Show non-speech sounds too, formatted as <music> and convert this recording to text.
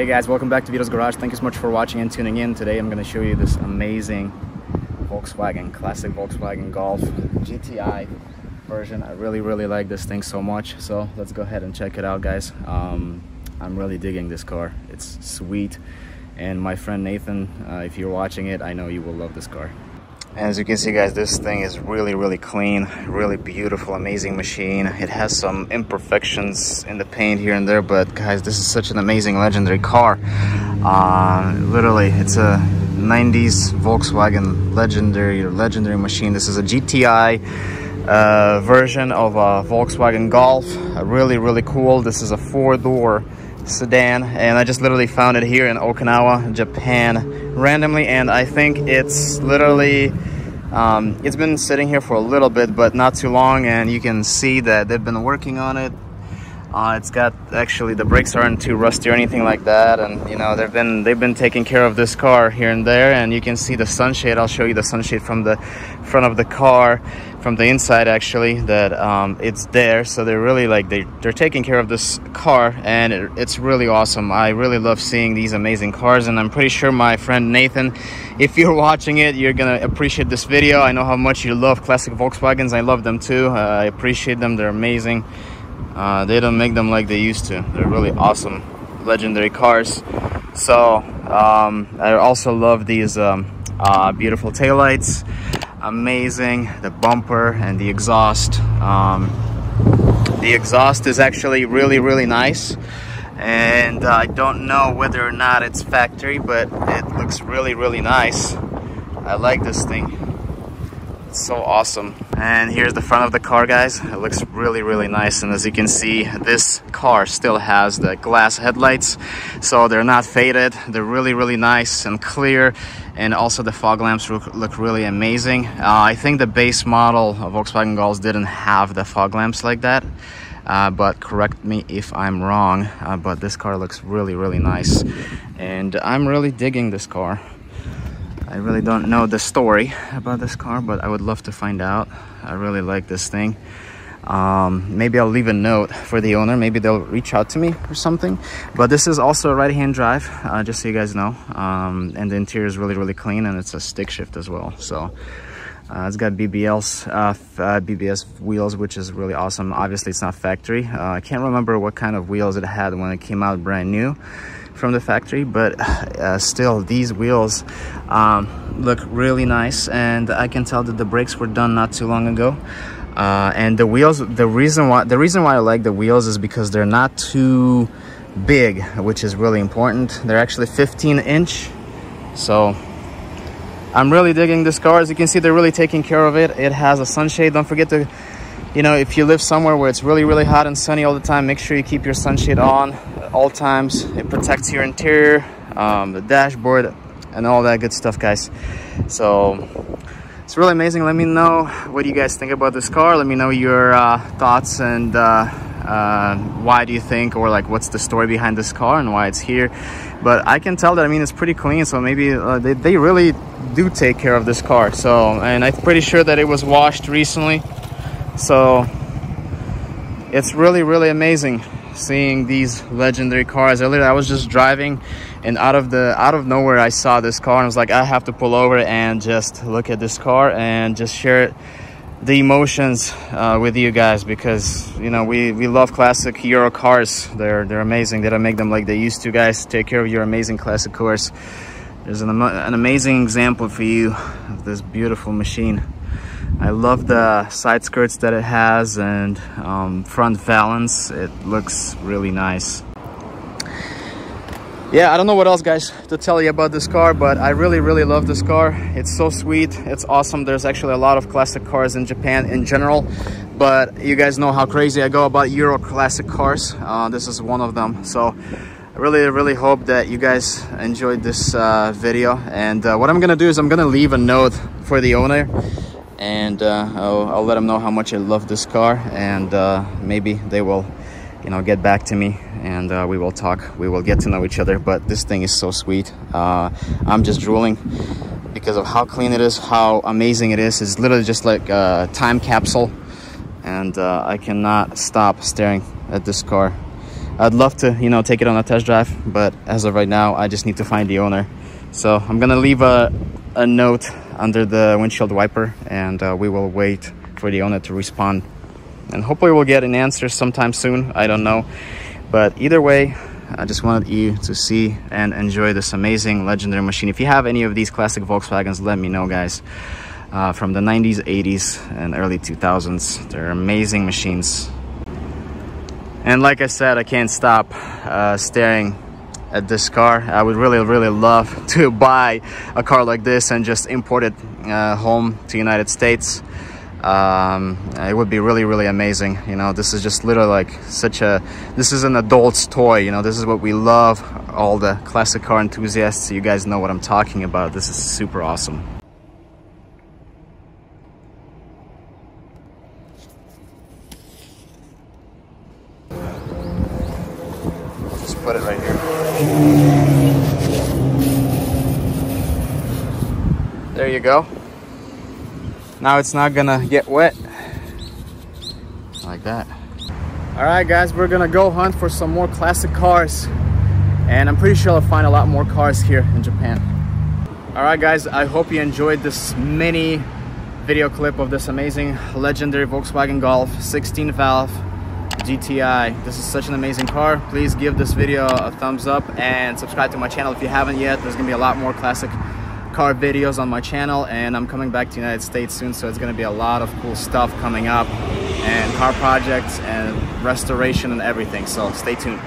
Hey guys, welcome back to Vito's Garage. Thank you so much for watching and tuning in. Today I'm going to show you this amazing Volkswagen, classic Volkswagen Golf GTI version. I really, really like this thing so much. So let's go ahead and check it out, guys. Um, I'm really digging this car. It's sweet. And my friend Nathan, uh, if you're watching it, I know you will love this car. As you can see guys, this thing is really, really clean, really beautiful, amazing machine. It has some imperfections in the paint here and there, but guys, this is such an amazing, legendary car. Uh, literally, it's a 90s Volkswagen legendary, legendary machine. This is a GTI uh, version of a Volkswagen Golf. Uh, really, really cool. This is a four-door sedan and I just literally found it here in Okinawa, Japan randomly and I think it's literally um, it's been sitting here for a little bit but not too long and you can see that they've been working on it uh, it's got actually the brakes aren't too rusty or anything like that and you know they've been they've been taking care of this car here and there and you can see the sunshade. I'll show you the sunshade from the front of the car from the inside actually that um, it's there. So they're really like they, they're taking care of this car and it, it's really awesome. I really love seeing these amazing cars and I'm pretty sure my friend Nathan if you're watching it you're gonna appreciate this video. I know how much you love classic Volkswagens. I love them too. Uh, I appreciate them. They're amazing uh, they don't make them like they used to. They're really awesome legendary cars. So um, I also love these um, uh, beautiful taillights. Amazing. The bumper and the exhaust. Um, the exhaust is actually really really nice. And uh, I don't know whether or not it's factory but it looks really really nice. I like this thing it's so awesome. And here's the front of the car guys. It looks really really nice. And as you can see this car still has the glass headlights. So they're not faded. They're really really nice and clear. And also the fog lamps look, look really amazing. Uh, I think the base model of Volkswagen Golf didn't have the fog lamps like that. Uh, but correct me if I'm wrong. Uh, but this car looks really really nice. And I'm really digging this car I really don't know the story about this car but I would love to find out. I really like this thing. Um, maybe I'll leave a note for the owner. Maybe they'll reach out to me or something. But this is also a right-hand drive uh, just so you guys know. Um, and the interior is really really clean and it's a stick shift as well. So uh, it's got BBLs, uh, uh BBS wheels, which is really awesome. Obviously, it's not factory. Uh, I can't remember what kind of wheels it had when it came out brand new from the factory, but uh, still, these wheels um, look really nice. And I can tell that the brakes were done not too long ago. Uh, and the wheels the reason why the reason why i like the wheels is because they're not too big which is really important they're actually 15 inch so i'm really digging this car. As you can see they're really taking care of it. It has a sunshade. Don't forget to you know if you live somewhere where it's really really hot and sunny all the time make sure you keep your sunshade on at all times. It protects your interior um, the dashboard and all that good stuff guys. So it's really amazing. Let me know what you guys think about this car. Let me know your uh, thoughts and uh, uh, why do you think or like what's the story behind this car and why it's here? But I can tell that I mean it's pretty clean so maybe uh, they, they really do take care of this car. So and I'm pretty sure that it was washed recently. So it's really really amazing seeing these legendary cars. Earlier i was just driving and out of the out of nowhere i saw this car and i was like i have to pull over and just look at this car and just share the emotions uh, with you guys because you know we we love classic euro cars they're they're amazing they don't make them like they used to guys take care of your amazing classic cars there's an, an amazing example for you of this beautiful machine. I love the side skirts that it has and um, front valance. It looks really nice. Yeah, I don't know what else, guys, to tell you about this car, but I really, really love this car. It's so sweet. It's awesome. There's actually a lot of classic cars in Japan in general, but you guys know how crazy I go about Euro classic cars. Uh, this is one of them. So I really, really hope that you guys enjoyed this uh, video. And uh, what I'm gonna do is I'm gonna leave a note for the owner and uh, I'll, I'll, let them know how much I love this car and uh, maybe they will, you know, get back to me and uh, we will talk. We will get to know each other, but this thing is so sweet. Uh, I'm just drooling because of how clean it is, how amazing it is. It's literally just like a time capsule and I cannot stop staring at this car. I'd love to, you know, take it on a test drive, but as of right now, I just need to find the owner. So I'm gonna leave a, a note under the windshield wiper and uh, we will wait for the owner to respond. And hopefully we'll get an answer sometime soon, I don't know. But either way, I just wanted you to see and enjoy this amazing legendary machine. If you have any of these classic Volkswagens, let me know, guys. Uh, from the 90s, 80s, and early 2000s. They're amazing machines. And like I said, I can't stop uh, staring at this car. I would really, really love <laughs> to buy a car like this and just import it uh, home to the United States. Um, it would be really, really amazing. You know, this is just literally like such a, this is an adult's toy. You know, this is what we love. All the classic car enthusiasts, you guys know what I'm talking about. This is super awesome. put it right here. There you go. Now it's not gonna get wet. Like that. All right, guys, we're gonna go hunt for some more classic cars. And I'm pretty sure I'll find a lot more cars here in Japan. All right, guys, I hope you enjoyed this mini video clip of this amazing legendary Volkswagen Golf 16 valve GTI. This is such an amazing car. Please give this video a thumbs up and subscribe to my channel if you haven't yet. There's gonna be a lot more classic car videos on my channel and I'm coming back to the United States soon so it's gonna be a lot of cool stuff coming up and car projects and restoration and everything so stay tuned.